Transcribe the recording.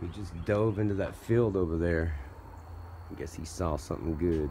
He just dove into that field over there. I guess he saw something good.